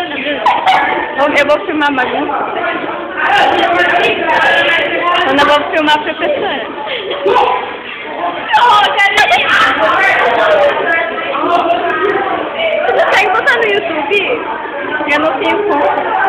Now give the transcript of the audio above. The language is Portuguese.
Eu vou filmar bagunça. Quando eu vou filmar a professora. Você tá consegue botar tá no YouTube? Eu não tenho como.